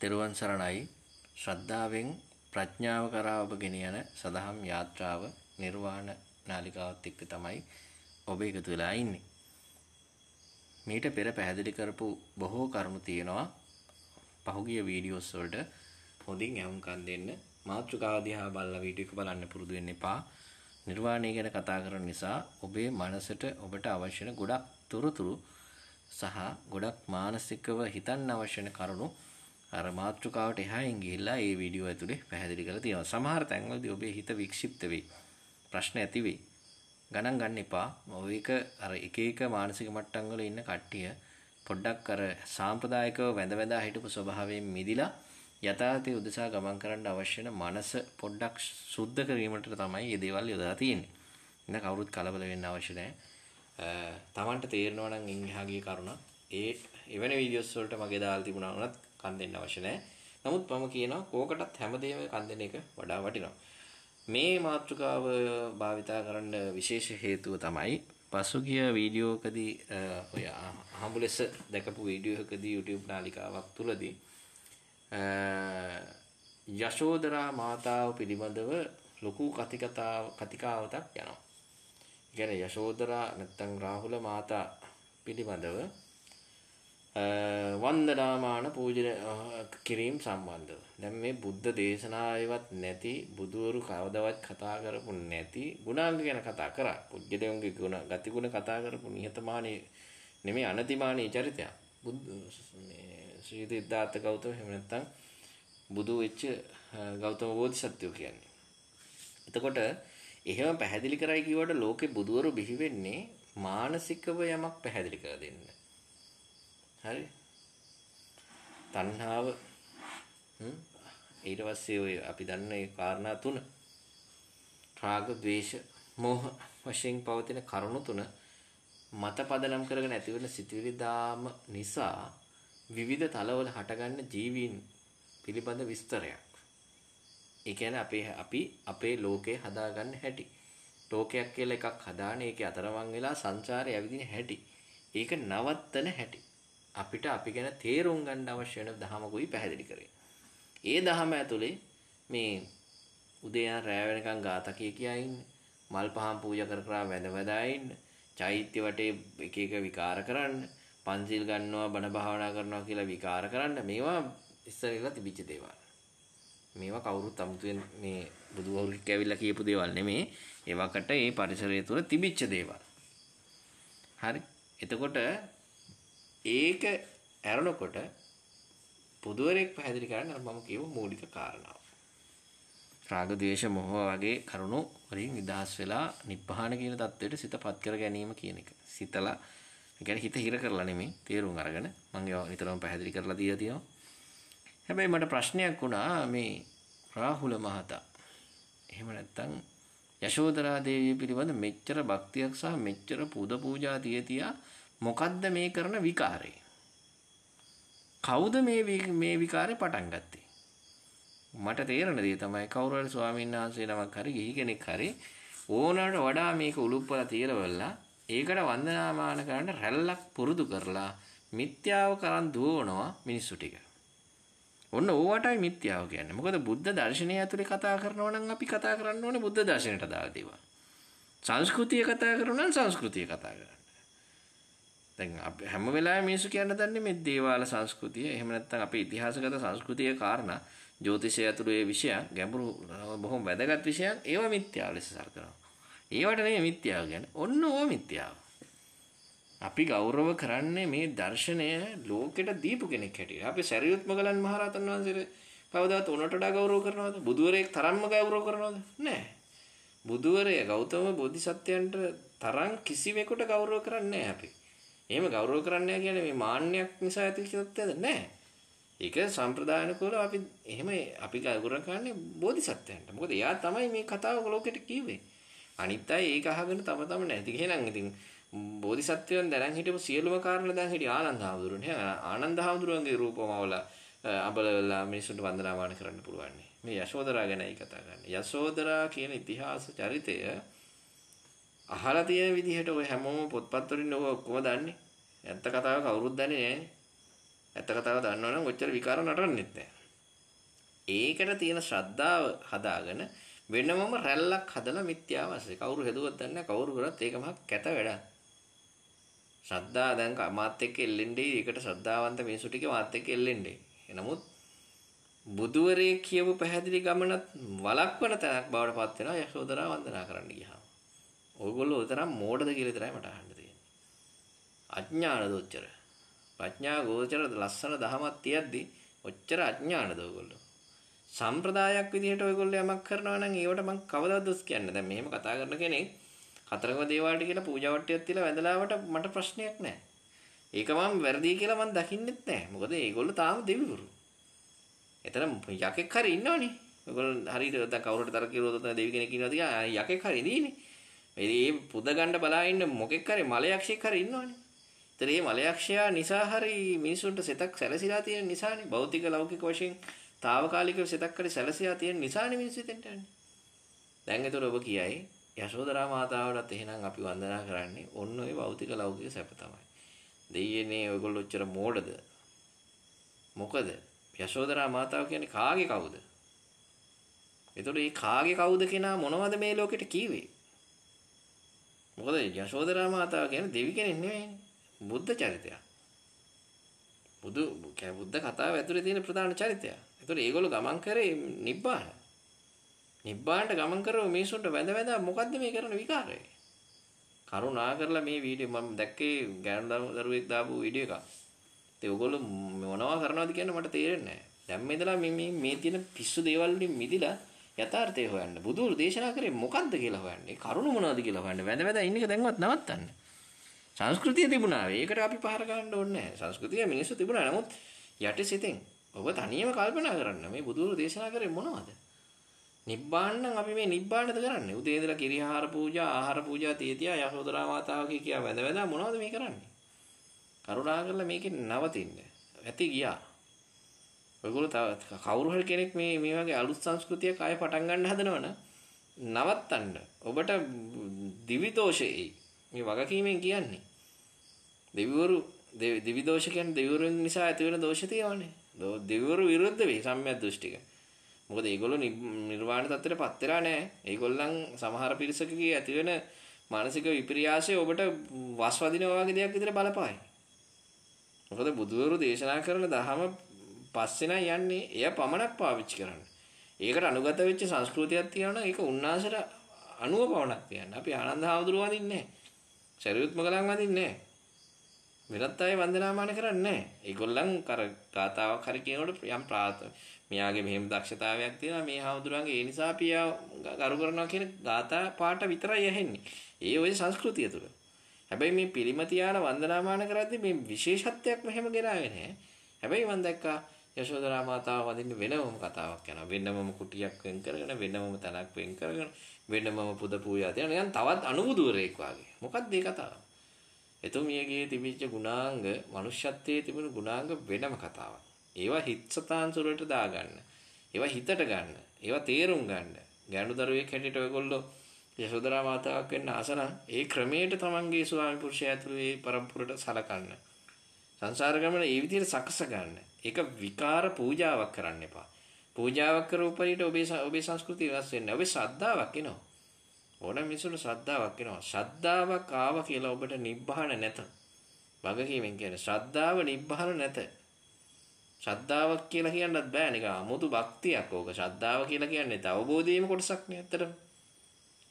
තෙරුවන් සරණයි ශ්‍රද්ධාවෙන් ප්‍රඥාව කරා ඔබ ගෙන යන සදහම් යාත්‍රාව නිර්වාණ නාලිකාවත් එක්ක තමයි ඔබ එකතු වෙලා ඉන්නේ. මීට පෙර පැහැදිලි කරපු බොහෝ කරුණු තියෙනවා පහුගිය වීඩියෝස් වලට හොඳින් ඇහුම්කන් දෙන්න මාතෘකාව දිහා බලලා වීඩියෝ එක බලන්න පුරුදු වෙන්න එපා. නිර්වාණය ගැන කතා කරන නිසා ඔබේ මනසට ඔබට අවශ්‍ය ගොඩක් තොරතුරු සහ ගොඩක් මානසිකව හිතන්න අවශ්‍ය කරුණු අර මාතෘකාවට එහායින් ගිහිල්ලා ඒ වීඩියෝ ඇතුලේ පැහැදිලි කරලා තියෙනවා. සමහර තැන්වලදී ඔබේ හිත වික්ෂිප්ත වෙයි. ප්‍රශ්න ඇති වෙයි. ගණන් ගන්න එපා. ඔය එක අර එක එක මානසික මට්ටම් වල ඉන්න කට්ටිය පොඩ්ඩක් අර සාම්ප්‍රදායිකව වැඳ වැඳා හිටපු ස්වභාවයෙන් මිදිලා යථාර්ථය උදෙසා ගමන් කරන්න අවශ්‍ය මනස පොඩ්ඩක් සුද්ධ කිරීමට තමයි මේ දේවල් යොදලා තියෙන්නේ. ඉතින් කවුරුත් කලබල වෙන්න අවශ්‍ය නැහැ. තමන්ට තේරෙනවා නම් ඉන් එහා ගිය කරුණ ඒ එවැනි වීඩියෝස් වලට මගේ දාලා තිබුණා වුණත් කන් දෙන්න අවශ්‍ය නැහැ. නමුත් මම කියනවා කෝකටත් හැමදේම කන් දෙන එක වඩා වටිනවා. මේ මාතෘකාව භාවිතා කරන්න විශේෂ හේතුව තමයි පසුගිය වීඩියෝකදී ඔය හම්බුලෙස දැකපු වීඩියෝ එකකදී YouTube නාලිකාවක් තුලදී යශෝදරා මාතාව පිළිබඳව ලොකු කතිකතාව කතිකාවතක් යනවා. කියන්නේ යශෝදරා නැත්තම් රාහුල මාතා පිළිබඳව වන්දනාමාන පූජන කිරීම සම්බන්ධව. දැන් මේ බුද්ධ දේශනාවේවත් නැති බුදුවරු කවදවත් කතා කරපු නැති ගුණාංග ගැන කතා කරා. පුජ්‍යදේවන්ගේ ගුණ ගතිගුණ කතා කරපු නිහතමානී නෙමෙයි අනතිමානී චරිතයක්. බුදු මේ ශ්‍රී සිද්ධාර්ථ ගෞතම එහෙම නැත්නම් බුදු වෙච්ච ගෞතම බෝධිසත්වෝ කියන්නේ. එතකොට එහෙම පැහැදිලි කරයි කියවට ලෝකේ බුදවරු බිහි වෙන්නේ මානසිකව යමක් පැහැදිලි කර දෙන්න. හරි? තණ්හාව ඊට පස්සේ ඔය අපි දන්න ඒ කාරණා තුන රාග, ద్వේෂ, මෝහ වශයෙන් පවතින කරුණු තුන මත පදනම් කරගෙන ඇතිවෙන සිතුවිලි දාම නිසා විවිධ තලවල හටගන්න ජීවීන් පිළිබඳ විස්තරයක්. ඒ කියන්නේ අපේ අපි අපේ ලෝකේ හදාගන්න හැටි. ලෝකයක් කියලා එකක් හදාන ඒකේ අතරමං වෙලා සංසාරේ ඇවිදින හැටි. ඒක නවත්තන හැටි. අපිට අපි ගැන තේරුම් ගන්න අවශ්‍ය වෙන දහමකුයි පැහැදිලි කරේ. ඒ දහම ඇතුලේ මේ උදේ යන රෑ වෙනකන් ගාථා කිය කියා ඉන්න, මල් පහන් පූජා කර කර වැඳ වැඳා ඉන්න, චෛත්‍ය වටේ එක එක විකාර කරන්න, පන්සිල් ගන්නවා, බණ භාවනා කරනවා කියලා විකාර කරන්න මේවා ඉස්සරලා තිබිච්ච දේවල්. මේවා කවුරුත් අමුතුවෙන් මේ බුදුහවුලික් ඇවිල්ලා කියපු දේවල් නෙමේ. ඒවකට ඒ පරිසරය තුළ තිබිච්ච දේවල්. හරි. එතකොට ඒක ඇරනකොට පුදුවරෙක් පැහැදිලි කරන්න මම කියව මූලික කාරණාව. රාග ද්වේෂ මොහ වගේ කරුණු වලින් නිදහස් වෙලා නිබ්බහාන කියන தത്വෙට සිතපත් කර ගැනීම කියන එක. සිතලා يعني හිත හිර කරලා නෙමෙයි තේරුම් අරගෙන මම ඒවා නිතරම පැහැදිලි කරලා දීලා තියෙනවා. හැබැයි මට ප්‍රශ්නයක් වුණා මේ රාහුල මහතා. එහෙම නැත්තම් යශෝදරා දේවිය පිළිබඳ මෙච්චර භක්තියක් සහ මෙච්චර පුද පූජා තිය තියා මොකද්ද මේ කරන විකාරය? කවුද මේ මේ විකාරේ පටන් ගත්තේ? මට තේරෙන දේ තමයි කවුරු හරි ස්වාමීන් වහන්සේ නමක් හරි ගිහි කෙනෙක් හරි ඕනකට වඩා මේක උලුප්පලා තියරවලා ඒකට වන්දනාමාන කරන්න රැල්ලක් පුරුදු කරලා මිත්‍යාව කරන් දුවනවා මිනිස්සු ටික. ඔන්න ඕවටයි මිත්‍යාව කියන්නේ. මොකද බුද්ධ දර්ශනය ඇතුලේ කතා කරනවා නම් අපි කතා කරන්න ඕනේ බුද්ධ දර්ශනයට දාලා දේවල්. සංස්කෘතිය කතා කරනවා නම් සංස්කෘතිය කතා කරන්න. දැන් අපි හැම වෙලාවෙම මිනිස්සු කියන්න දන්නේ මේ දේවාල සංස්කෘතිය. එහෙම නැත්නම් අපේ ඉතිහාසගත සංස්කෘතියේ කාරණා ජ්‍යොතිෂය ඇතුළේ විෂය ගැඹුරු බොහොම වැදගත් විෂයන් ඒවා මිත්‍යාව ලෙස සලකනවා. ඒවට නෙමෙයි මිත්‍යාව කියන්නේ. ඔන්න ඕවා මිත්‍යාව. අපි ගෞරව කරන්නේ මේ දර්ශනය ලෝකෙට දීපු කෙනෙක් හැටියට. අපි සරියුත් මොගලන් මහරහතන් වහන්සේට කවදාවත් උනට වඩා ගෞරව කරනවද? බුදුවරයෙක් තරම්ම ගෞරව කරනවද? නැහැ. බුදුවරය ගෞතම බෝධිසත්වයන්ට තරම් කිසිවෙකුට ගෞරව කරන්නේ නැහැ අපි. එහෙම ගෞරව කරන්නේ කියන්නේ මේ මාන්නයක් නිසා ඇති තත්ත්වයක්ද? නැහැ. ඒක සම්ප්‍රදායනිකවල අපි එහෙම අපි ගෞරව කරන්නේ බෝධිසත්වයන්ට. මොකද එයා තමයි මේ කතාව ලෝකෙට කිව්වේ. අනිත් අය ඒක අහගෙන තම තම නැති. එහෙනම් ඉතින් බෝධිසත්වයන් දැනන් හිටපු සියලුම කාරණා දැන් හිටිය ආනන්ද හාමුදුරුවනේ. ආනන්ද හාමුදුරුවන්ගේ රූපමවල අබල වෙලා මිනිසුන්ට වන්දනාමාන කරන්න පුළුවන්. මේ යශෝදරා ගැනයි කතා කරන්නේ. යශෝදරා කියන ඉතිහාස චරිතය අහලා තියෙන විදිහට ඔය හැමෝම පොත්පත් වලින් ඔය ඔක්කොම දන්නේ. ඇත්ත කතාව කවුරුත් දන්නේ නැහැ. ඇත්ත කතාව දන්නවනම් ඔච්චර විකාර නටන්නෙත් නැහැ. ඒකට තියෙන ශ්‍රද්ධාව හදාගෙන වෙනමම රැල්ලක් හදලා මිත්‍යාව වශයෙන් කවුරු හෙදුවත් දන්නේ කවුරු කරත් ඒක මහා කැත වැඩක්. ශ්‍රද්ධා දැන් මාත් එක්ක එල්ලෙන්නේ ඒකට ශ්‍රද්ධාවන්ත මිනිසු ටික මාත් එක්ක එල්ලෙන්නේ. එනමුත් බුදුවරේ කියපු පැහැදිලි ගමනත් වළක්වන තැනක් බවට පත් වෙනවා යශෝදරා වන්දනා කරන්න ගියාම. ඔයගොල්ලෝ උතරම් මෝඩද කියලා විතරයි මට අහන්න තියෙන්නේ. අඥානද ඔච්චර. ප්‍රඥා ගෝචර ලස්සන දහමක් තියද්දි ඔච්චර අඥානද ඔයගොල්ලෝ. සම්ප්‍රදායක් විදිහට ඔයගොල්ලෝ යමක් කරනවා නම් ඒවට මම කවදාවත් දොස් කියන්නේ. දැන් මෙහෙම කතා කරන කෙනෙක් කතරගම දේවාලට කියලා පූජා වට්ටියක් තියලා වැඳලාවට මට ප්‍රශ්නයක් නැහැ. ඒක මම වැරදි කියලා මම දකින්නෙත් නැහැ. මොකද ඒගොල්ලෝ තාම දෙවිවරු. එතන යකෙක් හරි ඉන්නවනේ. ඔයගොල්ලෝ හරියට දැන් කවුරුට තර කිරුවොත් දෙවි කෙනෙක් ඉන්නවද කියලා යකෙක් හරි ඉදීනේ. මේ පුද ගන්න බලා ඉන්න මොකෙක් හරි මලයක්ෂයෙක් හරි ඉන්නවනේ. ඒතර මේ මලයක්ෂයා නිසා හරි මිනිසුන්ට සිතක් සැලසිලා තියෙන නිසානේ භෞතික ලෞකික වශයෙන් తాවකාලිකව සිතක් හරි සැලසිලා තියෙන නිසානේ මිනිස්සු දෙන්න යන්නේ. දැන් ඒතර ඔබ කියයි යශෝදරා මාතාවටත් එහෙනම් අපි වන්දනා කරන්නේ ඔන්න ඔය භෞතික ලෞකික සැප තමයි. දෙයියනේ ඔයගොල්ලෝ ඔච්චර මෝඩද? මොකද යශෝදරා මාතාව කියන්නේ කාගේ කවුද? එතකොට මේ කාගේ කවුද කෙනා මොනවද මේ ලෝකෙට කීවේ? මොකද යශෝදරා මාතාව කියන්නේ දෙවි කෙනෙක් නෙවෙයිනේ. බුද්ධ චරිතයක්. බුදු බුද්ධ කතාව ඇතුලේ තියෙන ප්‍රධාන චරිතයක්. ඒතකොට ඒගොල්ලෝ ගමන් කරේ නිබ්බාන. නිබ්බානට ගමන් කරව මිනිසුන්ට වැඳ වැඳ මොකද්ද මේ කරන විකාරය? කරුණා කරලා මේ වීඩියෝ මම දැක්කේ ගෑනු දරුවෙක් දාපු වීඩියෝ එකක්. ඒ ඔයගොල්ලෝ මොනවා කරනවද කියන්නේ මට තේරෙන්නේ නැහැ. දැන් මේ ඉඳලා මේ මේ තියෙන පිස්සු දේවල් වලින් මිදිලා යථාර්ථය හොයන්න. බුදුරු දේශනා කරේ මොකද්ද කියලා හොයන්න. ඒ කරුණ මොනවද කියලා හොයන්න. වැඳ වැඳ ඉන්න එක දැන්වත් නවත්තන්න. සංස්කෘතිය තිබුණා. ඒකට අපි පහර ගන්න ඕනේ නැහැ. සංස්කෘතිය මිනිස්සු තිබුණා. නමුත් යටි සිතෙන් ඔබ තනියම කල්පනා කරන්න. මේ බුදුරු දේශනා කරේ මොනවද? නිබ්බාන නම් අපි මේ නිබ්බානද කරන්නේ. උදේ ඉඳලා කිරිහාර පූජා, ආහාර පූජා තියතියා යශෝදරා මාතාව කියා වැඳ වැඳ මොනවද මේ කරන්නේ? කරුණා කරලා මේකේ නවතින්න. ඇති ගියා. ඔයගොල්ලෝ තව කවුරු හරි කෙනෙක් මේ මේ වගේ අලුත් සංස්කෘතියක් ආයෙ පටන් ගන්න හදනවනම් නවත්තන්න. ඔබට දිවි දෝෂෙයි. මේ වගකීමෙන් කියන්නේ. දෙවිවරු දිවි දෝෂ කියන්නේ දෙවිවරුන් නිසා ඇති වෙන දෝෂ තියෙනවානේ. දෙවිවරු විරුද්ධ වෙයි සම්‍යක් දෘෂ්ටික. මොකද ඒගොල්ලෝ නිර්වාණ තත්ත්වයට පත් වෙලා නැහැ. ඒගොල්ලන් සමහර පිරිසකගේ ඇති වෙන මානසික විපර්යාසය ඔබට වස්වදිනවා වගේ දෙයක් විතර බලපායි. මොකද බුදුවරු දේශනා කරන දහම පස්සේ නම් යන්නේ එය පමණක් පාවිච්චි කරන්න. ඒකට අනුගත වෙච්ච සංස්කෘතියක් තියෙනවා ඒක උන්නාසට අනුව පමණක් තියන්න. අපි ආනන්ද හාමුදුරුවෝ වදින්නේ නැහැ. සරියුත් මගලන් වදින්නේ නැහැ. වෙනත් අය වන්දනාමාන කරන්නේ නැහැ. ඒගොල්ලන් කර ගාතාවක් හරි කියනකොට යම් ප්‍රාත මෙයාගේ මෙහෙම දක්ෂතාවයක් තියෙනවා මේ හාමුදුරුවන්ගේ ඒ නිසා අපි කරු කරනවා කියන ගාථා පාට විතරයි ඇහෙන්නේ. ඒ ওই සංස්කෘතිය තුල. හැබැයි මේ පිළිම තියාන වන්දනාමාන කරද්දී මේ විශේෂත්වයක් මෙහෙම ගෙනාවේ නැහැ. හැබැයි මම දැක්කා යශෝදරා මාතාව වදින්න වෙනමම කතාවක් යනවා. වෙනමම කුටියක් වෙන් කරගෙන වෙනමම තනක් වෙන් කරගෙන වෙනමම පුද පූජා තියෙනවා. නිකන් තවත් අනුබුදුවරයෙක් වගේ. මොකක්ද මේ කතාව? එතුමියගේ තිබිච්ච ගුණාංග, මනුෂ්‍යත්වයේ තිබුණු ගුණාංග වෙනම කතාවක්. ඒවා හිත්සතාන්සුරට දාගන්න. ඒවා හිතට ගන්න. ඒවා තේරුම් ගන්න. ගැණු දරුවෙක් හැටියට ඔයගොල්ලෝ යශෝදරා මාතාවක් වෙන්න ආසනම් ඒ ක්‍රමයට තමන්ගේ ස්වාමි පුරුෂයා ඇතුළු ඒ පරම්පරට සලකන්න. සංසාර ගමන ඒ විදිහට සකස ගන්න. ඒක විකාර පූජාවක් කරන්න එපා. පූජාවක් කරපු පරිදි ඔබේ ඔබේ සංස්කෘතිය වෙනස් වෙන්නේ. ඔබේ ශ්‍රද්ධාවක් එනවා. ඕන මිනිසුන්ට ශ්‍රද්ධාවක් එනවා. ශ්‍රද්ධාවක් ආවා කියලා ඔබට නිබ්බහන නැත. බගකීමෙන් කියන්නේ ශ්‍රද්ධාව නිබ්බහන නැත. ශ්‍රද්ධාවක් කියලා කියන්නත් බෑ නිකන් අමුතු භක්තියක් ඕක. ශ්‍රද්ධාව කියලා කියන්නේ තවබෝධීමේ කොටසක් නේ ඇත්තටම.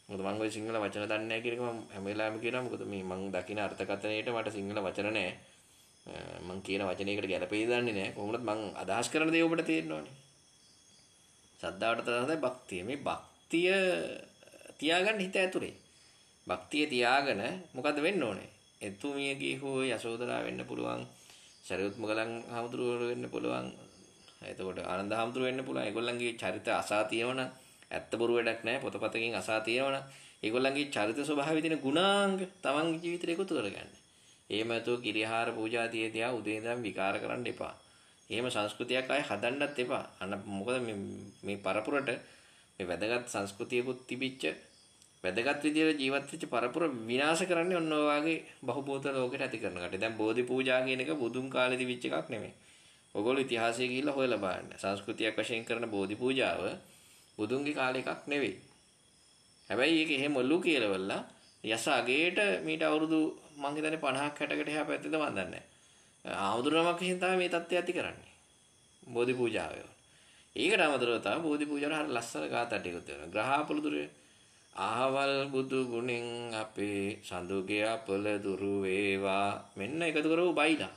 මොකද මම ওই සිංහල වචන දන්නේ නැහැ කියලා මම හැම වෙලාවෙම කියනවා. මොකද මේ මම දකින අර්ථකථනයේට මට සිංහල වචන නැහැ. මම කියන වචනයකට ගැලපෙයි දන්නේ නැහැ කොහොමද මම අදහස් කරන දේ ඔබට තේරෙනවනේ? ශ්‍රද්ධාවට තමයි භක්තිය. මේ භක්තිය තියාගන්න හිත ඇතුලේ. භක්තිය තියාගෙන මොකද වෙන්න ඕනේ? එතුමියගේ හෝ යශෝදරා වෙන්න පුළුවන් සරියුත් මොගලන් හමුදුරුවෝ වෙන්න පුළුවන්. එතකොට ආනන්ද හමුදුරුවෝ වෙන්න පුළුවන්. ඒගොල්ලන්ගේ චරිත අසා තියෙනවනම් ඇත්ත බොරු වැඩක් නැහැ පොතපතකින් අසා තියෙනවනම් ඒගොල්ලන්ගේ චරිත ස්වභාවය තියෙන ගුණාංග තමන්ගේ ජීවිතේට එකතු කරගන්න. එහෙම නැතුව කිරිහාර පූජා තියතියා උදේ ඉඳන් විකාර කරන්න එපා. එහෙම සංස්කෘතියක් ආයේ හදන්නත් එපා. අන්න මොකද මේ මේ පරපුරට මේ වැදගත් සංස්කෘතියකුත් තිබිච්ච වැදගත් විදියට ජීවත් වෙච්ච පරපුර විනාශ කරන්නේ ඔන්න ඔය වගේ බහුබෝධ ලෝකෙට ඇති කරන කට. දැන් බෝධි පූජා කියන එක බුදුන් කාලේ තිබිච්ච එකක් නෙමෙයි. ඔයගොල්ලෝ ඉතිහාසයේ ගිහිල්ලා හොයලා බලන්න. සංස්කෘතියක් වශයෙන් කරන බෝධි පූජාව බුදුන්ගේ කාලේ එකක් නෙවෙයි. හැබැයි ඒක එහෙම ඔලු කියලාවලා යස අගේට මීට අවුරුදු මං හිතන්නේ 50ක් 60කට එහා පැත්තේද මන් දන්නේ නැහැ. ආමුදුරමක් හින් තමයි මේ தත්ත්වය ඇති කරන්නේ. බෝධි පූජාවේ. ඒකට අමතරව තමයි බෝධි පූජාවට හරිය ලස්සන ගාථා ටිකක් තියෙනවා. ග්‍රහාපල දුරේ ආවල් බුදු ගුණෙන් අපේ සඳුගේ අපල දුරු වේවා මෙන්න එකතු කරව බයිලා.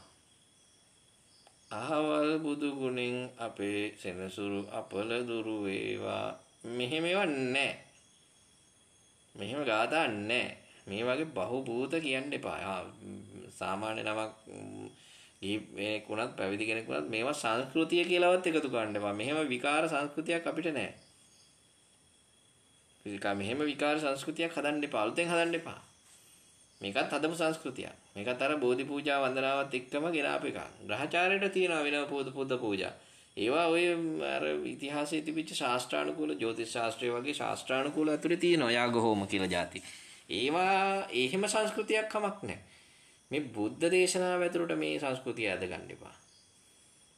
ආවල් බුදු ගුණෙන් අපේ සෙනසුරු අපල දුරු වේවා මෙහෙම ඒවා නැහැ. මෙහෙම ගාථා නැහැ. මේ වගේ බහුබූත කියන්න එපා. සාමාන්‍ය නමක් මේ කුණත් පැවිදි කෙනෙක් වුණත් මේවා සංස්කෘතිය කියලාවත් එකතු කරන්න එපා. මෙහෙම විකාර සංස්කෘතියක් අපිට නැහැ. විකාර මෙහෙම විකාර සංස්කෘතියක් හදන්න එපා. අලුතෙන් හදන්න එපා. මේකත් හදපු සංස්කෘතියක්. මේකත් අර බෝධි පූජා වන්දනාවත් එක්කම ගෙනාපු එකක්. ග්‍රහචාරයට තියෙනවා වෙනම පොද පොද පූජා. ඒවා ඔය අර ඉතිහාසයේ තිබිච්ච ශාස්ත්‍රානුකූල ජ්‍යොතිෂ ශාස්ත්‍රය වගේ ශාස්ත්‍රානුකූල ඇතුලේ තියෙනවා යාගහෝම කියලා જાති. ඒවා එහෙම සංස්කෘතියක් කමක් නැහැ. මේ බුද්ධ දේශනාව ඇතුළට මේ සංස්කෘතිය ඇද ගන්න එපා.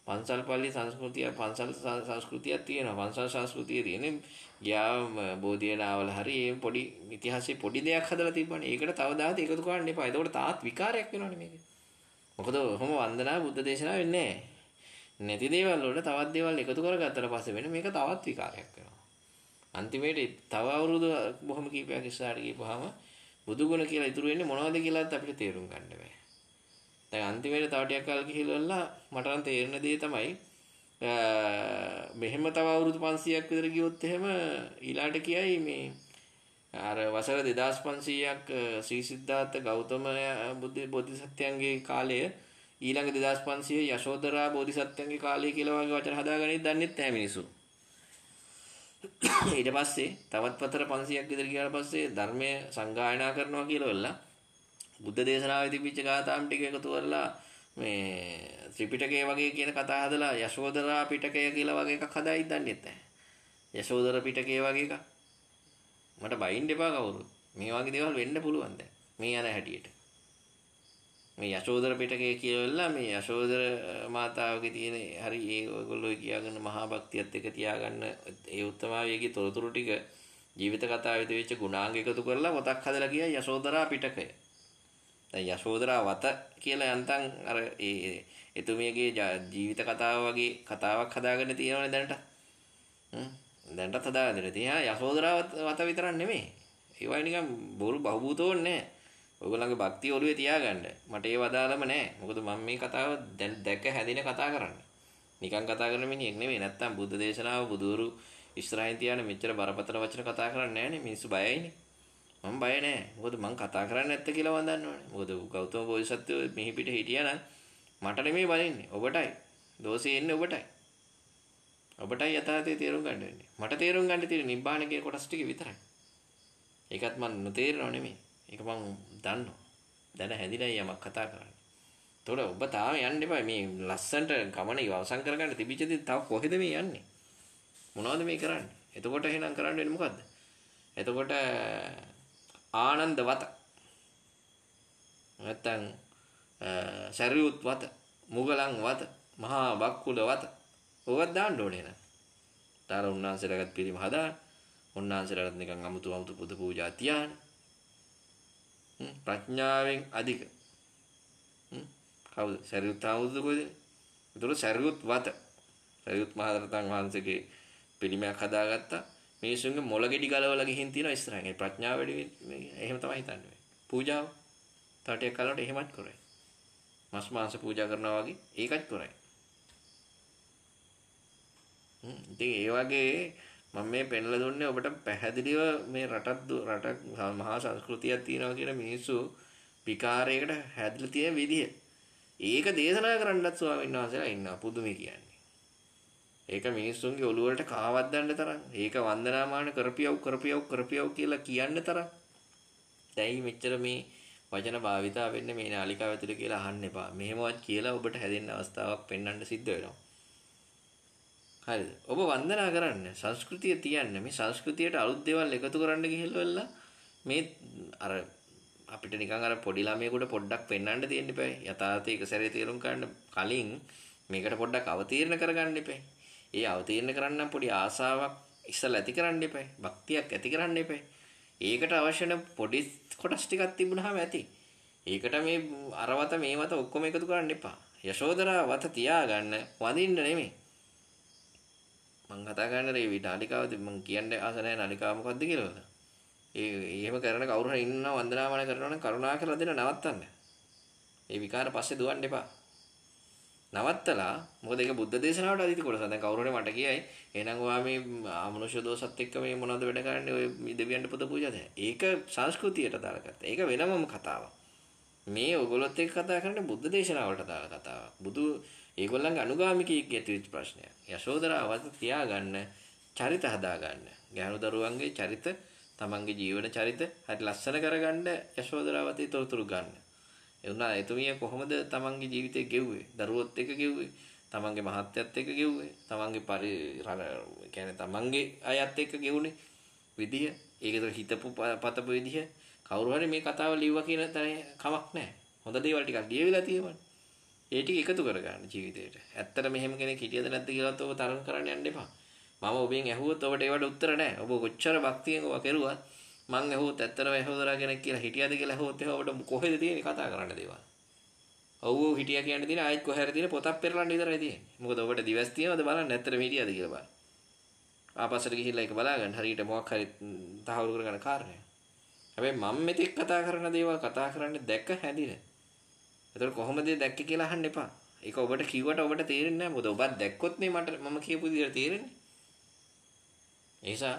පන්සල් පල්ලි සංස්කෘතිය පන්සල් සංස්කෘතියක් තියෙනවා. පන්සල් සංස්කෘතිය තියෙන්නේ ගියා බෝධියනාවල හරි මේ පොඩි ඉතිහාසයේ පොඩි දෙයක් හදලා තිබ්බනේ. ඒකට තව දාත එකතු කරන්න එපා. එතකොට තාත් විකාරයක් වෙනවනේ මේක. මොකද ඔහොම වන්දනා බුද්ධ දේශනාව වෙන්නේ නැහැ. නැති දේවල් වලට තවත් දේවල් එකතු කරගත්තට පස්සේ වෙන මේක තවත් විකාරයක් වෙනවා. අන්තිමේට තව අවුරුදු බොහොම කීපයක් ඉස්සරහට ගියපුවාම බුදු ගුණ කියලා ඉතුරු වෙන්නේ මොනවද කියලාත් අපිට තේරුම් ගන්න බෑ. දැන් අන්තිමේට තව ටිකක් කල් ගිහිල්ලා මට නම් තේරෙන දේ තමයි මෙහෙම තව අවුරුදු 500ක් විතර ගියොත් එහෙම ඊළාට කියයි මේ අර වසර 2500ක් ශ්‍රී සිද්ධාර්ථ ගෞතම බුද්ධ බෝධිසත්වයන්ගේ කාලය ඊළඟ 2500 යශෝදරා බෝධිසත්වයන්ගේ කාලය කියලා වගේ වචන හදාගනින්න දන්නෙත් නැහැ මිනිස්සු. ඊට පස්සේ තවත් පතර 500ක් විතර ගියාට පස්සේ ධර්මය සංගායනා කරනවා කියලා වෙලා බුද්ධ දේශනාවේ තිබිච්ච ගාථාම් ටික එකතු කරලා මේ ත්‍රිපිටකය වගේ කියන කතා හදලා යශෝදරා පිටකය කියලා වගේ එකක් හදායි දන්නේ නැහැ. යශෝදර පිටකය වගේ එකක්. මට බයින්න එපා කවුරුත්. මේ වගේ දේවල් වෙන්න පුළුවන් දැන්. මේ යන හැටියට. මේ යශෝදර පිටකය කියලා මේ යශෝදර මාතාවගේ තියෙන හරි ඒ ඔයගොල්ලෝ කියාගෙන මහා භක්තියත් එක්ක තියාගන්න ඒ උත්තමාවියගේ තොරතුරු ටික ජීවිත කතාවේ තිබිච්ච ගුණාංග එකතු කරලා පොතක් හදලා කියයි යශෝදරා පිටකය. දැන් යශෝදරා වත කියලා යන්තම් අර ඒ එතුමියගේ ජීවිත කතාව වගේ කතාවක් හදාගෙන තියෙනවනේ දැනට. හ්ම් දැනටත් හදාගෙන තියෙනවා. යශෝදරා වත විතරක් නෙමෙයි. ඒවයි නිකන් බොරු බහූතෝන්නේ නැහැ. ඔයගොල්ලන්ගේ භක්තිය ඔළුවේ තියාගන්න. මට ඒව අදාළම නැහැ. මොකද මම මේ කතාව දැන් දැක හැදින කතා කරන්නේ. නිකන් කතා කරන මිනිහෙක් නෙමෙයි. නැත්තම් බුද්ධ දේශනාව බුදුරු ඉස්සරහින් තියාන මෙච්චර බරපතල වචන කතා කරන්නේ නැහනේ. මිනිස්සු බයයිනේ. මම බය නැහැ. මොකද මං කතා කරන්නේ නැත්ත කියලා මම දන්නවනේ. මොකද ගෞතම බෝධිසත්වෝ මිහි පිට හිටියා නම් මට නෙමෙයි බලින්නේ. ඔබටයි. දෝෂේ එන්නේ ඔබටයි. ඔබටයි යථාර්ථය තේරුම් ගන්න වෙන්නේ. මට තේරුම් ගන්න තියෙන නිබ්බාන කියන කොටස් ටික විතරයි. ඒකත් මම නොතේරෙනව නෙමෙයි. ඒක මං දන්නවා. දැන හැදිලා යමක් කතා කරන්නේ. එතකොට ඔබ තාම යන්න එපා මේ ලස්සන්ට ගමන ඉවසන් කරගන්න තිබිච්ච දේ තව කොහෙද මේ යන්නේ? මොනවද මේ කරන්නේ? එතකොට එහෙනම් කරන්න වෙන්නේ මොකද්ද? එතකොට ආනන්ද වත නැත්තම් සරියුත් වත මුගලන් වත මහා බක්කුල වත ඔවත් දාන්න ඕනේ නේද? තර උන්වහන්සේලාගත් පිළිම හදාන්න. උන්වහන්සේලාට නිකන් අමුතු අමුතු පුද පූජා තියාන. ප්‍රඥාවෙන් අධික. කවුද? සරියුත් ආමුදුද කොහෙද? ඒතකොට සරියුත් වත. සරියුත් මහරහතන් වහන්සේගේ පිළිමයක් හදාගත්තා. මිනිසුන්ගේ මොළ ගෙඩි ගලවලා ගිහින් තියෙනවා ඉස්සරහින්. ඒ ප්‍රඥාව වැඩි එහෙම තමයි හිතන්නේ. පූජාව. තාටියක් කලකට එහෙමත් කරයි. මස් මාංශ පූජා කරනවා වගේ ඒකත් කරයි. ඉතින් ඒ වගේ මම මේ පෙන්ලා දුන්නේ ඔබට පැහැදිලිව මේ රටක් රටක් මහා සංස්කෘතියක් තියෙනවා කියන මිනිස්සු විකාරයකට හැදිලා තියෙන විදිහ. ඒක දේශනා කරන්නත් ස්වාමීන් වහන්සේලා ඉන්නවා පුදුමයි කියන්නේ. ඒක මිනිස්සුන්ගේ ඔළුව වලට කාවද්දන්න තරම්. ඒක වන්දනාමාන කරපියව් කරපියව් කරපියව් කියලා කියන්න තරම්. දැයි මෙච්චර මේ වචන භාවිතා වෙන්නේ මේ නාලිකාව ඇතුලේ කියලා අහන්න එපා. මෙහෙමවත් කියලා ඔබට හැදෙන්න අවස්ථාවක් පෙන්වන්න සිද්ධ වෙනවා. හරිද? ඔබ වන්දනා කරන්න සංස්කෘතිය තියන්න මේ සංස්කෘතියට අලුත් දේවල් එකතු කරන්න ගිහිල්ලා මේ අර අපිට නිකන් අර පොඩි ළමයෙකුට පොඩ්ඩක් පෙන්වන්න තියෙන්න බෑ. යථාර්ථය එක සැරේ තේරුම් ගන්න කලින් මේකට පොඩ්ඩක් අවතීර්ණ කරගන්න එපේ. ඒ අවතීර්ණ කරන්න පොඩි ආසාවක් ඉස්සලා ඇති කරන්න එපේ. භක්තියක් ඇති කරන්න එපේ. ඒකට අවශ්‍ය පොඩි කොටස් ටිකක් තිබුණාම ඇති. ඒකට මේ අරවත මේවත ඔක්කොම එකතු කරන්න එපා. යශෝදරා වත තියාගන්න වඳින්න නෙමෙයි. මං කතා කරන්නේ මේ නාලිකාවද මං කියන්නේ ආස නැහැ නාලිකාව මොකද්ද කියලාද? ඒ එහෙම කරන කවුරු හරි ඉන්නවා වන්දනාමාන කරනවා නම් කරුණා කරලා දෙන්න නවත්තන්න. ඒ විකාර පස්සේ දුවන්න එපා. නවත්තලා මොකද ඒක බුද්ධ දේශනාවට අදිති කොටස. දැන් කවුරු හරි මට කියයි එහෙනම් ඔයා මේ අමනුෂ්‍ය දෝසත් එක්ක මේ මොනවද වැඩ කරන්නේ ඔය දෙවියන්ට පුද පූජාද? ඒක සංස්කෘතියට දාලා ඒක වෙනමම කතාවක්. මේ ඔයගොල්ලොත් එක්ක කතා කරන්නේ බුද්ධ දේශනාවලට දාලා කතාවක්. බුදු ඒගොල්ලන්ගේ අනුගාමිකයෙක් ඇතුවිච්ච ප්‍රශ්නයක්. යශෝදරාවත් තියාගන්න චරිත හදාගන්න. ගැහණු දරුවන්ගේ චරිත, තමන්ගේ ජීවන චරිත හරි ලස්සන කරගන්න යශෝදරාවතී තොරතුරු ගන්න. ඒ වුණා එතුමිය කොහොමද තමන්ගේ ජීවිතේ ගෙව්වේ? දරුවොත් එක්ක ගෙව්වේ. තමන්ගේ මහත්යත් එක්ක ගෙව්වේ. තමන්ගේ පරි කියන්නේ තමන්ගේ අයත් එක්ක ගෙවුනේ විදිය. ඒකතර හිතපු පතපු විදිය. කවුරු හරි මේ කතාව ලිව්වා කියන කමක් නැහැ. හොඳ දේවල් ටිකක් ලියවිලා තියෙනවා. ඒ ටික එකතු කරගන්න ජීවිතේට. ඇත්තට මෙහෙම කෙනෙක් හිටියද නැද්ද කියලාත් ඔබ තරඟ කරන්න යන්න එපා. මම ඔබෙන් ඇහුවොත් ඔබට ඒවට උත්තර නැහැ. ඔබ කොච්චර භක්තියෙන් ඔබ කෙරුවත් මං ඇහුවොත් ඇත්තටම ඇහුවදරා කෙනෙක් කියලා හිටියද කියලා ඇහුවොත් එහෙනම් ඔබට කොහෙද තියෙන්නේ කතා කරන්න දේවල්. ඔව් ඔව් හිටියා කියන්න තියෙන ආයෙත් කොහේ හරි තියෙන පොතක් පෙරලන්න විතරයි තියෙන්නේ. මොකද ඔබට දිවස් තියෙනවද බලන්න ඇත්තටම හිටියද කියලා බලන්න. ආපස්සට ගිහිල්ලා ඒක බලාගන්න හරියට මොකක් හරි තහවුරු කරගන්න කාරණයක්. හැබැයි මම මෙතෙක් කතා කරන දේවල් කතා කරන්නේ දැක හැදිලා. එතකොට කොහොමද දැක්කේ කියලා අහන්න එපා. ඒක ඔබට කිව්වට ඔබට තේරෙන්නේ නැහැ. මොකද ඔබත් දැක්කොත් නේ මට මම කියපු විදිහට තේරෙන්නේ. ඒසා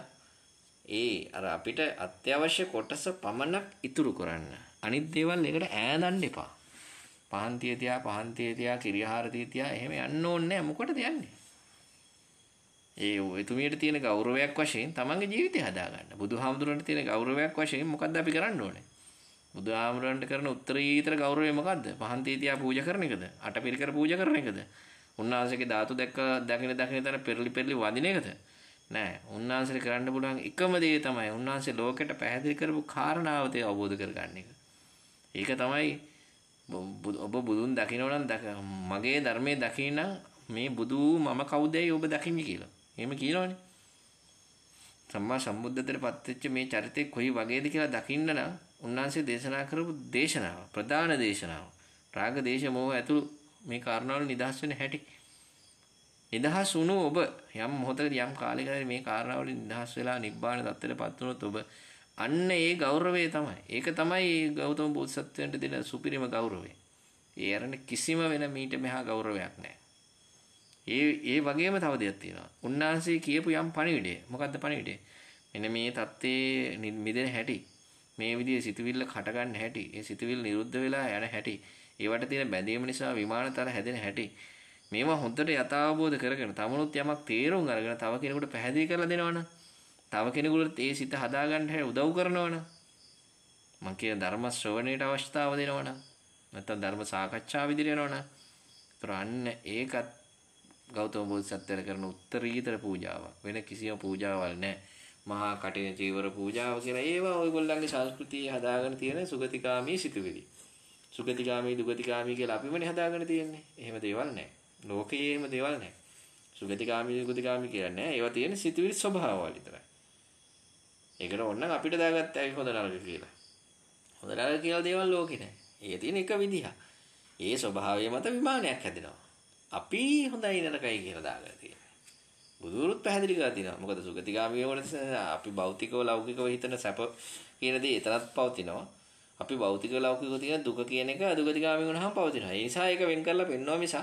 ඒ අර අපිට අත්‍යවශ්‍ය කොටස පමණක් ඉතුරු කරන්න. අනිත් දේවල් එකට ඈඳන්න එපා. පහන්තිය තියා පහන්තිය තියා කිරියහාරතිය තියා එහෙම යන්න ඕනේ නැහැ. මොකටද යන්නේ? ඒ එතුමියට තියෙන ගෞරවයක් වශයෙන් තමන්ගේ ජීවිතය හදාගන්න. බුදුහාමුදුරන්ට තියෙන ගෞරවයක් වශයෙන් මොකද්ද අපි කරන්න ඕනේ? බුදුහාමුදුරන්ට කරන උත්තරීතර ගෞරවය මොකද්ද? පහන් තීතියා පූජා කරන එකද? අටපිරිකර පූජා කරන එකද? උන්වහන්සේගේ ධාතු දැක්ක දකින දකින තැන පෙරලි පෙරලි වදින එකද? නෑ. උන්වහන්සේට කරන්න පුළුවන් එකම දේ තමයි උන්වහන්සේ ලෝකෙට පැහැදිලි කරපු කාරණාව තේ අවබෝධ කරගන්න එක. ඒක තමයි ඔබ බුදුන් දකින්න මගේ ධර්මයේ දකින්න මේ බුදු මම කවුදයි ඔබ දකින්නේ කියලා. එහෙම කියනවනේ. සම්මා සම්බුද්ධත්වයට පත්වෙච්ච මේ චරිතේ කොයි වගේද කියලා දකින්න නම් උන්වහන්සේ දේශනා කරපු දේශනාව ප්‍රධාන දේශනාව. රාග දේශ මොහ ඇතුළු මේ කාරණාවල නිදහස් වෙන හැටි. නිදහස් වුණු ඔබ යම් මොහොතකදී යම් කාලයකදී මේ කාරණාවල නිදහස් වෙලා නිබ්බාන தත්ත්වයටපත් වුණොත් ඔබ අන්න ඒ ගෞරවය තමයි. ඒක තමයි ගෞතම බෝධිසත්වයන්ට දෙන සුපිරිම ගෞරවය. ඒ අරණ කිසිම වෙන මීට මෙහා ගෞරවයක් නැහැ. ඒ ඒ වගේම තව දෙයක් තියෙනවා. උන්වහන්සේ කියපු යම් පණිවිඩය මොකද්ද පණිවිඩය? මෙන්න මේ தත්තේ මිදෙන හැටි. මේ විදිහේ සිතුවිල්ල කට ගන්න හැටි, ඒ සිතුවිල්ල නිරුද්ධ වෙලා යන හැටි, ඒවට තියෙන බැඳීම නිසා විමානතර හැදෙන හැටි මේවා හොඳට යථාබෝධ කරගෙන තමනුත් යමක් තේරුම් අරගෙන තව කෙනෙකුට පැහැදිලි කරලා දෙනවනම් තව කෙනෙකුට ඒ සිත හදාගන්න උදව් කරනවනම් මං කියන ධර්ම ශ්‍රවණයට අවස්ථාව දෙනවනම් නැත්නම් ධර්ම සාකච්ඡාව විදිහට යනවනම් අන්න ඒකත් ගෞතම බෝධිසත්වයට කරන උත්තරීතර පූජාවක්. වෙන කිසිම පූජාවල් නැහැ. මහා කටින චීවර පූජාව කියලා ඒවා ඔයගොල්ලන්ගේ සංස්කෘතියේ හදාගෙන තියෙන සුගතිකාමී සිතුවිලි. සුගතිකාමී දුගතිකාමී කියලා අපිමනේ හදාගෙන තියෙන්නේ. එහෙම දේවල් නැහැ. ලෝකයේ එහෙම දේවල් නැහැ. සුගතිකාමී දුගතිකාමී කියලා නැහැ. ඒවා තියෙන සිතුවිලි ස්වභාවවල විතරයි. ඒකට ඕනනම් අපිට දාගත්ත ඇයි හොඳ නරක කියලා. හොඳ නරක කියලා දේවල් ලෝකේ නැහැ. ඒ තියෙන එක විදිහක්. ඒ ස්වභාවය මත විමානයක් හැදෙනවා. අපි හොඳයි නරකයි කියලා දාගලා තියෙනවා. බුදුරුත් පැහැදිලි කරලා තියෙනවා. මොකද සුගතිගාමී වුණත් අපි භෞතිකව ලෞකිකව හිතන සැප කියන දේ එතරම් පවතිනවා. අපි භෞතික ලෞකිකව තියෙන දුක කියන එක අදුගතිගාමී වුණාම පවතිනවා. ඒ නිසා ඒක වෙන් කරලා පෙන්වනවා මිසක්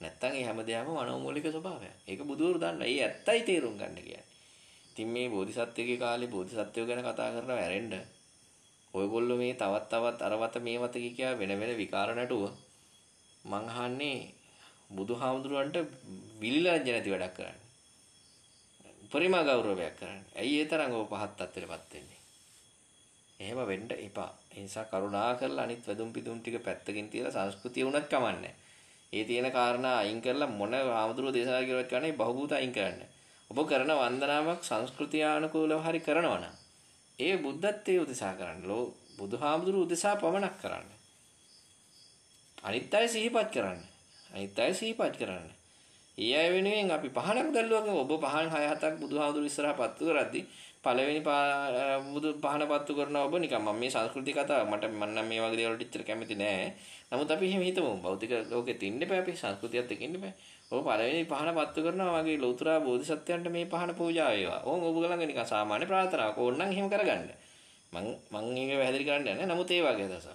නැත්තම් ඒ හැමදේම මනෝමූලික ස්වභාවයක්. ඒක බුදුරු දන්නා. ඒ ඇත්තයි තේරුම් ගන්න කියන්නේ. ඉතින් මේ බෝධිසත්වයේ කාලේ බෝධිසත්වයෝ ගැන කතා කරනවා ඇරෙන්න. ඔයගොල්ලෝ මේ තවත් තවත් අරවත මේවත කියා වෙන වෙන විකාර නැටුව මං අහන්නේ බුදුහාමුදුරුවන්ට විලිලැජ්ජ නැති වැඩක් කරන්නේ. උපරිම ගෞරවයක් කරන්න. ඇයි ඒ තරම් ඔබ පහත් තත්ත්වයටපත් වෙන්නේ? එහෙම වෙන්න එපා. ඒ නිසා කරුණා කරලා අනිත් වැදුම් පිදුම් ටික පැත්තකින් තියලා සංස්කෘතිය උනත් කමන්නේ. ඒ තියෙන කාරණා අයින් කරලා මොන ආමතුරු දේශනා කියලාත් කියන්නේ බහූත අයින් කරන්න. ඔබ කරන වන්දනාවක් සංස්කෘතියානුකූලව හරි කරනවා නම් ඒ බුද්ධත්වයේ උදෙසා කරන්න. ලෝ බුදුහාමුදුරු උදෙසා පමණක් කරන්න. අනිත් අය සිහිපත් කරන්න. අනිත් අය සිහිපත් කරන්න. ඒ අය වෙනුවෙන් අපි පහනක් දැල්ලුවා ඔබ පහන් 6 7ක් බුදුහාමුදුරු ඉස්සරහා පත්තු කරද්දී පළවෙනි බුදු පහන පත්තු කරන ඔබ නිකන් මම මේ සංස්කෘතික කතාව මට මම නම් මේ වගේ දේවල් ටිච්චර කැමති නෑ. නමුත් අපි එහෙම හිතමු. භෞතික ලෝකෙත් ඉන්න බෑ අපි සංස්කෘතියත් එක්ක ඉන්න බෑ. ඔබ පළවෙනි පහන පත්තු කරනවා වගේ ලෞතර බෝධිසත්වයන්ට මේ පහන පූජා වේවා. ඕන් ඔබ ළඟ නිකන් සාමාන්‍ය ප්‍රාර්ථනාවක්. ඕන්නම් එහෙම කරගන්න. මං මං ඒක පැහැදිලි කරන්න යන්නේ. නමුත් ඒ වගේ දසක්.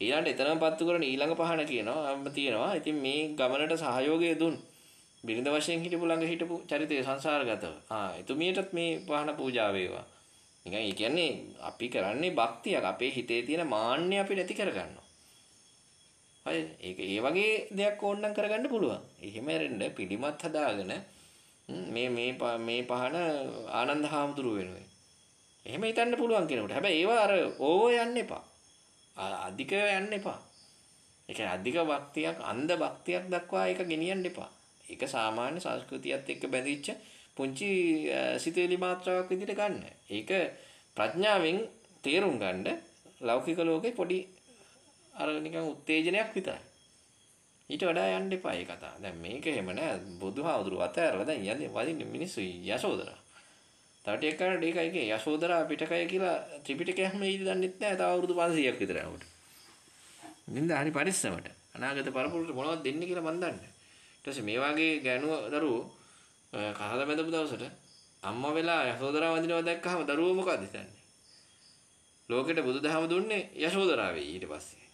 ඊළඟට එතනම පත්තු කරන ඊළඟ පහන කියනවා අම්ම තියෙනවා. ඉතින් මේ ගමනට සහයෝගය දුන් බිරිඳ වශයෙන් හිටපු ළඟ හිටපු චරිතය සංසාරගතව. ආ එතුමියටත් මේ පහන පූජා වේවා. නිකන් ඒ කියන්නේ අපි කරන්නේ භක්තියක්. අපේ හිතේ තියෙන මාන්නය අපි නැති කරගන්නවා. හරි ඒක ඒ වගේ දෙයක් ඕනනම් කරගන්න පුළුවන්. එහෙම රෙන්න පිළිමත් හදාගෙන මේ මේ මේ පහන ආනන්ද හාමුදුරුව වෙනුවෙන්. එහෙම හිතන්න පුළුවන් කෙනෙකුට. හැබැයි ඒවා අර ඕව යන්න එපා. අධික යන්න එපා. ඒ කියන්නේ අධික භක්තියක් අන්ධ භක්තියක් දක්වා ඒක ගෙනියන්න එපා. ඒක සාමාන්‍ය සංස්කෘතියත් එක්ක බැඳිච්ච පුංචි සිතුවිලි මාත්‍රාවක් විදිහට ගන්න. ඒක ප්‍රඥාවෙන් තේරුම් ගන්න ලෞකික ලෝකේ පොඩි අර නිකන් උත්තේජනයක් විතරයි. ඊට වඩා යන්න එපා ඒ කතාව. දැන් මේක එහෙම නෑ. බුදුහාමුදුරුවෝ අතහැරලා දැන් යන්නේ වදින්නේ මිනිස්සු යශෝදරා. තව ටිකක් කරලා ඒකයි කිය යශෝදරා පිටකය කියලා ත්‍රිපිටකයක්ම ඊට දන්නෙත් නෑ. තව අවුරුදු 500ක් විතර යනකොට. නින්ද හරි පරිස්සමට. අනාගත පරපුරට මොනවද දෙන්නේ කියලා මන් දන්නේ. ඊට පස්සේ මේ වගේ ගෑනුව දරුවෝ කහල බැඳපු දවසට අම්මා වෙලා යශෝදරා වඳිනවා දැක්කහම දරුවෝ මොකද හිතන්නේ? ලෝකෙට බුදුදහම දුන්නේ යශෝදරා වෙයි ඊට පස්සේ.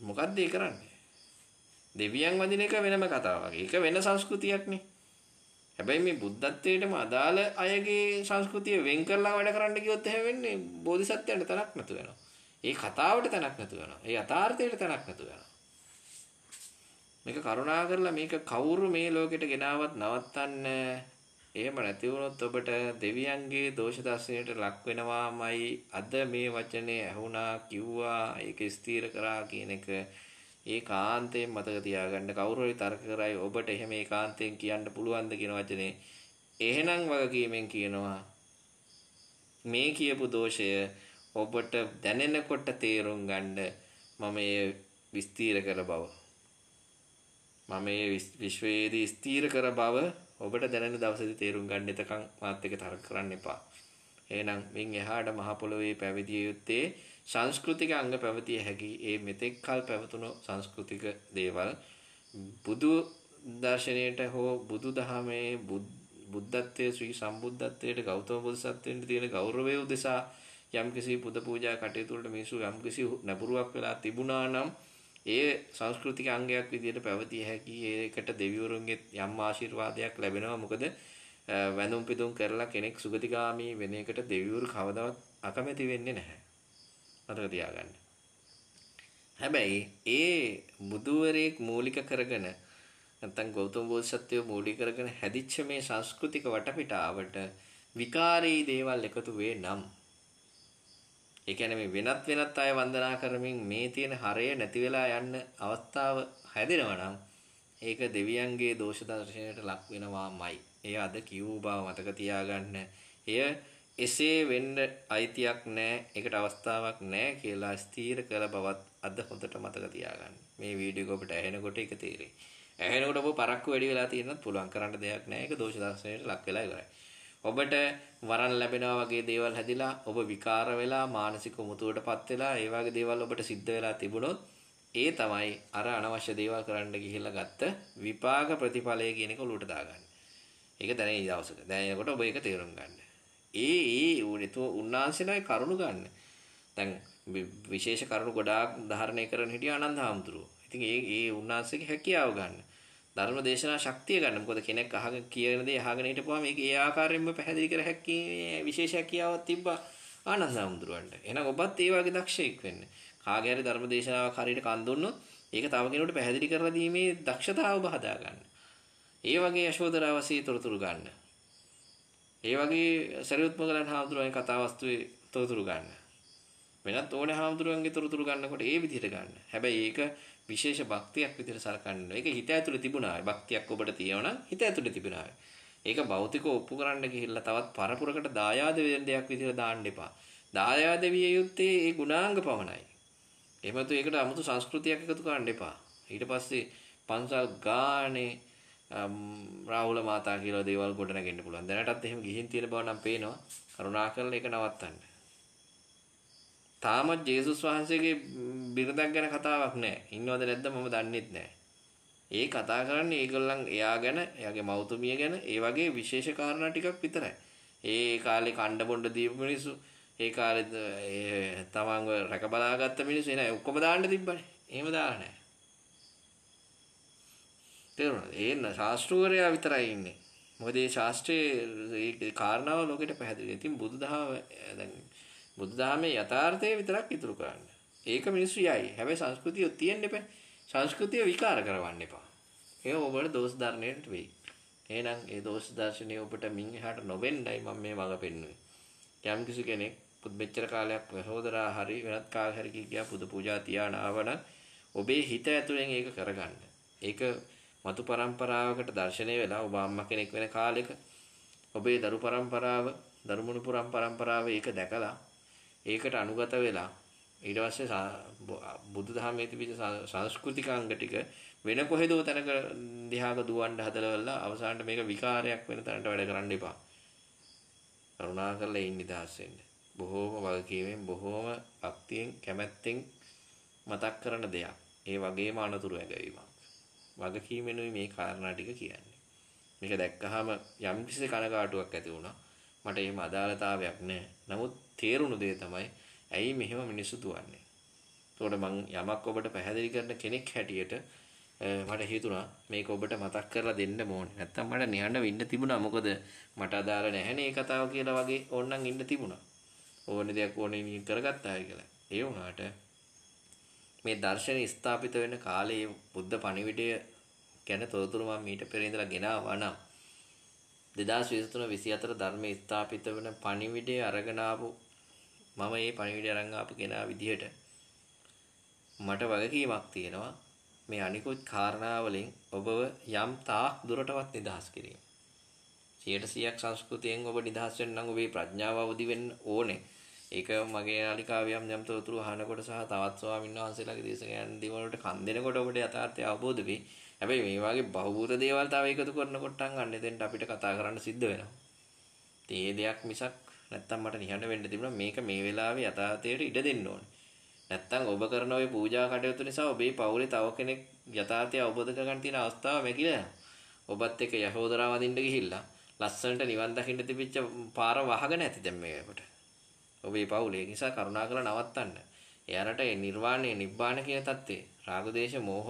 මොකද්ද ඒ කරන්නේ? දෙවියන් වඳින එක වෙනම කතාවක්. ඒක වෙන සංස්කෘතියක්නේ. හැබැයි මේ බුද්ධත්වයටම අදාළ අයගේ සංස්කෘතිය වෙන් කරලා වැඩ කරන්න කිව්වොත් එහෙම වෙන්නේ බෝධිසත්වයන්ට තනක් නැතු වෙනවා. ඒ කතාවට තනක් නැතු වෙනවා. ඒ යථාර්ථයට තනක් නැතු වෙනවා. මේක කරුණා කරලා මේක කවුරු මේ ලෝකෙට ගෙනාවත් නවත්තන්න? එහෙම නැති වුණොත් ඔබට දෙවියන්ගේ දෝෂ දර්ශනයට ලක් වෙනවාමයි. අද මේ වචනේ ඇහුණා කිව්වා ඒක ස්ථීර කරා කියන එක ඒකාන්තයෙන් මතක තියාගන්න. කවුරු හරි තර්ක කරයි ඔබට එහෙම ඒකාන්තයෙන් කියන්න පුළුවන්ද කියන වචනේ. එහෙනම් වගකීමෙන් කියනවා මේ කියපු දෝෂය ඔබට දැනෙනකොට තේරුම් ගන්න මම ඒ විස්තීර කර බව. මම මේ විශ්වයේදී ස්ථීර කර බව ඔබට දැනෙන දවසේදී තේරුම් ගන්න එතකන් මාත් එක්ක තර්ක කරන්න එපා. එහෙනම් මින් එහාට මහ පොළොවේ පැවිදිය යුත්තේ සංස්කෘතික අංග පැවතිය හැකි ඒ මෙතෙක් කල පැවතුණු සංස්කෘතික දේවල් බුදු දර්ශනයට හෝ බුදු දහමේ බුද්ධත්වයේ ශ්‍රී සම්බුද්ධත්වයට ගෞතම බුදුසත්වයන්ට තියෙන ගෞරවය උදෙසා යම්කිසි පුද පූජා කටයුතු වලට මිනිස්සු යම්කිසි නැඹුරුවක් වෙලා තිබුණා නම් ඒ සංස්කෘතික අංගයක් විදිහට පැවතිය හැකි ඒකට දෙවිවරුන්ගේ යම් ආශිර්වාදයක් ලැබෙනවා මොකද වැඳුම් පිදුම් කරලා කෙනෙක් සුගතිගාමි වෙන එකට දෙවිවරු කවදාවත් අකමැති වෙන්නේ නැහැ. මතක තියාගන්න. හැබැයි ඒ බුදුවරයෙක් මූලික කරගෙන නැත්නම් ගෞතම බෝධිසත්වය මූලික කරගෙන හැදිච්ච මේ සංස්කෘතික වටපිටාවට විකාරී දේවල් එකතු වේ නම් ඒ කියන්නේ මේ වෙනත් වෙනත් අය වන්දනා කරමින් මේ තියෙන හරය නැති වෙලා යන්න අවස්ථාව හැදෙනවා නම් ඒක දෙවියන්ගේ දෝෂ දර්ශනයට ලක් වෙනවාමයි. එය අද කියූ බව මතක තියාගන්න. එය එසේ වෙන්න අයිතියක් නැහැ. ඒකට අවස්ථාවක් නැහැ කියලා ස්ථීර කළ බවත් අද හොඳට මතක තියාගන්න. මේ වීඩියෝ එක ඔබට ඇහෙනකොට ඒක තේරෙයි. ඇහෙනකොට ඔබ පරක්කු වැඩි වෙලා තියෙනත් පුළුවන් කරන්න දෙයක් නැහැ. ඒක දෝෂ දර්ශනයට ලක් වෙලා ඉවරයි. ඔබට වරන් ලැබෙනවා වගේ දේවල් හැදිලා ඔබ විකාර වෙලා මානසික මුතුවටපත් වෙලා ඒ වගේ දේවල් ඔබට සිද්ධ වෙලා තිබුණොත් ඒ තමයි අර අනවශ්‍ය දේවල් කරන්න ගිහිල්ලා ගත්ත විපාක ප්‍රතිඵලය කියන එක ඔලුවට දාගන්න. ඒක දැනෙන දවසක. දැනෙනකොට ඔබ ඒක තේරුම් ගන්න. ඒ ඒ උනිතු උන්නාන්සේලා කරුණු ගන්න. දැන් විශේෂ කරුණු ගොඩාක් ධාරණය කරන හිටිය ආනන්ද හාමුදුරුවෝ. ඉතින් ඒ ඒ උන්නාන්සේගේ හැකියාව ගන්න. ධර්ම දේශනා ශක්තිය ගන්න. මොකද කෙනෙක් අහගෙන කියන දේ අහගෙන හිටපුවාම මේක ඒ ආකාරයෙන්ම පැහැදිලි කර හැකි විශේෂ හැකියාවක් තිබ්බා ආනන්ද හඳුරවන්න. එහෙනම් ඔබත් ඒ වගේ දක්ෂයෙක් වෙන්න. කාගේ හරි ධර්ම දේශනාවක් හරියට කන් දුන්නොත් ඒක තව කෙනෙකුට පැහැදිලි කරලා දීමේ දක්ෂතාව ඔබ හදා ගන්න. ඒ වගේ යශෝදරාවසී තොරතුරු ගන්න. ඒ වගේ සරියුත් මොගලන් හාමුදුරුවන්ගේ කතාවස්තුවේ තොරතුරු ගන්න. වෙනත් ඕනේ හාමුදුරුවන්ගේ තොරතුරු ගන්නකොට ඒ විදිහට ගන්න. හැබැයි ඒක විශේෂ භක්තියක් විදිහට සලකන්න. ඒක හිත ඇතුලේ තිබුණා. භක්තියක් ඔබට තියෙනවා හිත ඇතුලේ තිබුණා. ඒක භෞතිකව ඔප්පු කරන්න ගිහිල්ලා තවත් පරපුරකට දායාද වෙන දෙයක් විදිහට දාන්න එපා. දායාද විය යුත්තේ ඒ ගුණාංග පමණයි. එහෙමතු ඒකට 아무තු සංස්කෘතියක් එකතු කරන්න එපා. ඊට පස්සේ පන්සල් ගානේ රාහුල මාතා කියලා දේවල් ගොඩනගෙන්න පුළුවන්. දැනටත් එහෙම ගිහින් තියෙන බව නම් පේනවා. කරුණාකරලා ඒක නවත්තන්න. තාමත් ජේසුස් වහන්සේගේ බිරිඳක් ගැන කතාවක් නැහැ. ඉන්නවද නැද්ද මම දන්නෙත් නැහැ. ඒ කතා කරන්නේ ඒගොල්ලන් එයා ගැන, එයාගේ මව්තුමිය ගැන, ඒ වගේ විශේෂ කාරණා ටිකක් විතරයි. ඒ කාලේ කණ්ඩ බොණ්ඩ දීපු මිනිස්සු, ඒ කාලේ තමන්ව රැක බලාගත්ත මිනිස්සු එන ඔක්කොම දාන්න තිබ්බනේ. එහෙම දාලා නැහැ. තේරුණාද? ඒ ශාස්ත්‍රූවරයා විතරයි ඉන්නේ. මොකද මේ ශාස්ත්‍රයේ ඒ කාරණාව ලෝකෙට පැහැදිලි. ඉතින් බුදුදහම දැන් බුදුදහමේ යථාර්ථය විතරක් ඉතුරු කරන්න. ඒක මිනිස්සු යයි. හැබැයි සංස්කෘතිය තියෙන්න එපා. සංස්කෘතිය විකාර කරවන්න එපා. ඒ ඔබට දෝෂ ධර්ණයට වෙයි. එහෙනම් ඒ දෝෂ දර්ශනය ඔබට මින් එහාට නොවෙන්නයි මම මේ මඟ පෙන්වන්නේ. යම් කිසි කෙනෙක් පුදු මෙච්චර කාලයක් සහෝදරා හරි වෙනත් කාල හරි කියා පුදු පූජා තියාන ආවන ඔබේ හිත ඇතුලෙන් ඒක කරගන්න. ඒක මතු પરම්පරාවකට දර්ශනය වෙලා ඔබ අම්මා කෙනෙක් වෙන කාලෙක ඔබේ දරු પરම්පරාව, දරුමුණු පුරම් પરම්පරාව ඒක දැකලා ඒකට අනුගත වෙලා ඊට පස්සේ බුදුදහමේ තිබිච්ච සංස්කෘතික අංග ටික වෙන කොහෙදෝ තැනක දිහාක දුවන්න හදලවලා අවසානට මේක විකාරයක් වෙන තැනට වැඩ කරන්න එපා. කරුණාකරලා ඉන්න නිදහස් වෙන්න. බොහෝම වගකීමෙන් බොහෝම භක්තියෙන් කැමැත්තෙන් මතක් කරන දෙයක්. ඒ වගේම අනතුරු ඇඟවීමක්. වගකීමෙනුයි මේ කාරණා ටික කියන්නේ. මේක දැක්කහම යම් කිසි කනගාටුවක් ඇති වුණා. මට එහෙම අදාළතාවයක් නැහැ. නමුත් තේරුණු දේ තමයි ඇයි මෙහෙම මිනිස්සු දුවන්නේ. එතකොට මං යමක් ඔබට පැහැදිලි කරන කෙනෙක් හැටියට මට හිතුණා මේක ඔබට මතක් කරලා දෙන්න ඕනේ. නැත්තම් මට නිහඬව ඉන්න තිබුණා. මොකද මට අදාළ නැහැනේ මේ කතාව කියලා වගේ ඕනනම් ඉන්න තිබුණා. ඕනේ දෙයක් ඕනේ නින් කරගත්තා කියලා. ඒ වුණාට මේ දර්ශනය ස්ථාපිත වෙන කාලයේ බුද්ධ පණිවිඩය ගැන තොරතුරු මම මීට පෙර ඉඳලා ගෙනාවා නම් 2023 24 ධර්මයේ ස්ථාපිත වෙන පණිවිඩය අරගෙන ආපු මම මේ පණිවිඩය අරන් ආපු කෙනා විදිහට මට වගකීමක් තියෙනවා මේ අනිකුත් කාරණාවලින් ඔබව යම් තාක් දුරටවත් නිදහස් කිරීම. 100%ක් සංස්කෘතියෙන් ඔබ නිදහස් වෙන්න නම් ඔබේ ප්‍රඥාව අවදි වෙන්න ඕනේ. ඒක මගේ නාලිකාවේ යම් යම් තොරතුරු අහනකොට සහ තවත් ස්වාමීන් වහන්සේලාගේ දේශකයන් දේවල් වලට කන් දෙනකොට ඔබට යථාර්ථය අවබෝධ වෙයි. හැබැයි මේ වගේ බහූත දේවල් තව එකතු කරනකොට අන්න එතෙන්ට අපිට කතා කරන්න සිද්ධ වෙනවා. ඉතින් මේ දෙයක් මිසක් නැත්තම් මට නිහඬ වෙන්න තිබුණා මේක මේ වෙලාවේ යථාර්ථයට ඉඩ දෙන්න ඕනේ. නැත්තම් ඔබ කරන ওই පූජා කටයුතු නිසා ඔබේ පවුලේ තව කෙනෙක් යථාර්ථය අවබෝධ කරගන්න තියෙන අවස්ථාව මැකිලා ඔබත් එක්ක යහෝදරා වදින්න ගිහිල්ලා ලස්සනට නිවන් දකින්න තිබිච්ච පාර වහගෙන ඇති දැන් මේකට. ඔබේ පවුලේ නිසා කරුණාකර නවත්තන්න. එයාලට ඒ නිර්වාණය නිබ්බාන කියන தත්තේ රාග දේශ මොහ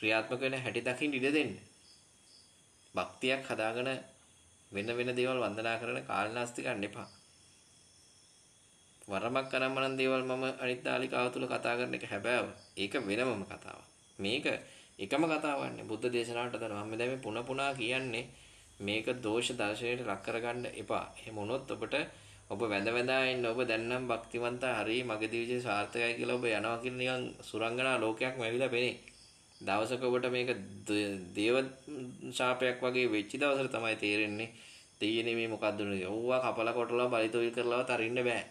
ක්‍රියාත්මක වෙන හැටි දකින්න ඉඩ දෙන්න. භක්තියක් හදාගෙන වෙන වෙන දේවල් වන්දනා කරන කාලනාස්ති ගන්න එපා. වරමක් අනම්මනම් දේවල් මම අනිත් නාලිකාව තුල කතා කරන එක හැබෑව. ඒක වෙනමම කතාවක්. මේක එකම කතාවක් නේ. බුද්ධ දේශනාවට අදාළ මම දැන් මේ පුන පුනා කියන්නේ මේක දෝෂ දර්ශනයට ලක් කරගන්න එපා. එහෙම වුණොත් ඔබට ඔබ වැඳ වැඳා ඉන්න ඔබ දැන් නම් භක්තිවන්ත හරි මගේ දිවිජේ සාර්ථකයි කියලා ඔබ යනවා කියන නිකන් සුරංගනා ලෝකයක්ම ඇවිල්ලා පෙනේ. දවසක ඔබට මේක දේව ශාපයක් වගේ වෙච්ච දවසට තමයි තේරෙන්නේ දෙයියනේ මේ මොකද්ද නේ. ඕවා කපලා කොටලා බලිතොවිල් කරලාවත් අරින්න බෑ.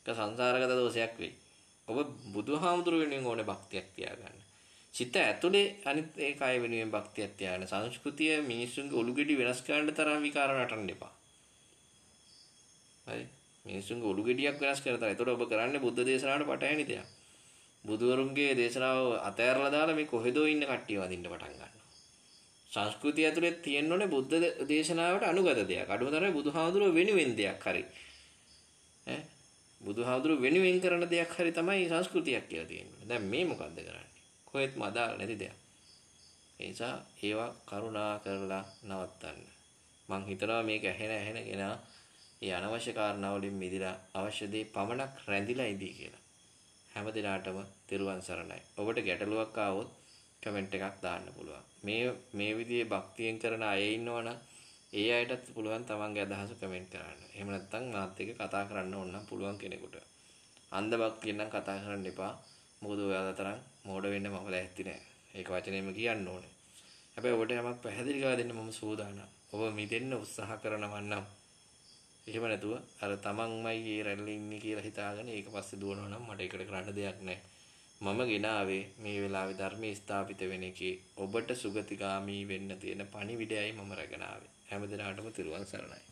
ඒක සංසාරගත දෝෂයක් වෙයි. ඔබ බුදුහාමුදුරු වෙනුවෙන් ඕනේ භක්තියක් තියාගන්න. සිත ඇතුලේ අනිත් ඒ කය වෙනුවෙන් භක්තියක් තියාගන්න. සංස්කෘතිය මිනිස්සුන්ගේ ඔලුගෙඩි වෙනස් කරන්න තරම් විකාර නටන්න එපා. හරි. මිනිස්සුන්ගේ ඔලුගෙඩියක් වෙනස් කරලා තමයි. ඒතකොට ඔබ කරන්නේ බුද්ධ දේශනාවට පටහැනි දෙයක්. බුදුවරුන්ගේ දේශනාව අතෑරලා දාලා මේ කොහෙදෝ ඉන්න කට්ටිය වදින්න පටන් ගන්නවා. සංස්කෘතිය ඇතුලේ තියෙන්න ඕනේ බුද්ධ දේශනාවට අනුගත දෙයක්. අඩුම තරමේ බුදුහාමුදුරුවෝ වෙනුවෙන් දෙයක් හරි. ඈ බුදුහාමුදුරු වෙනුවෙන් කරන දෙයක් හරි තමයි සංස්කෘතියක් කියලා තියෙන්නේ. දැන් මේ මොකද්ද කරන්නේ? කොහෙත්ම අදාළ නැති දෙයක්. ඒ නිසා ඒවා කරුණා කරලා නවත්තන්න. මං හිතනවා මේක ඇහෙන ඇහෙනගෙන ඒ අනවශ්‍ය කාරණා වලින් මිදලා අවශ්‍ය දේ පමණක් රැඳිලා ඉදී කියලා. හැම දිනාටම තිරුවන් සරණයි. ඔබට ගැටලුවක් ආවොත් කමෙන්ට් එකක් දාන්න පුළුවන්. මේ මේ විදිහේ භක්තියෙන් කරන අය ඉන්නවනම් ඒ අයටත් පුළුවන් තමන්ගේ අදහස කමෙන්ට් කරන්න. එහෙම නැත්නම් මාත් එක්ක කතා කරන්න ඕන නම් පුළුවන් කෙනෙකුට. අන්ධ භක්තියෙන් නම් කතා කරන්න එපා. මොකද ඔයාලා තරම් මෝඩ වෙන්න මම ලෑස්ති නෑ. ඒක වචනයෙම කියන්න ඕනේ. හැබැයි ඔබට යමක් පැහැදිලි කරලා දෙන්න මම සූදානම්. ඔබ මිදෙන්න උත්සාහ කරනවා නම් එහෙම නැතුව අර තමන්මයි ඒ රැල්ලේ ඉන්නේ කියලා හිතාගෙන ඒක පස්සේ දුවනවා නම් මට ඒකට කරන්න දෙයක් නැහැ. මම ගෙනාවේ මේ වෙලාවේ ධර්මයේ ස්ථාපිත වෙන එකේ ඔබට සුගතිගාමි වෙන්න තියෙන පණිවිඩයයි මම රැගෙන ආවේ. හැමදිනාටම තිරුවන් සරණයි.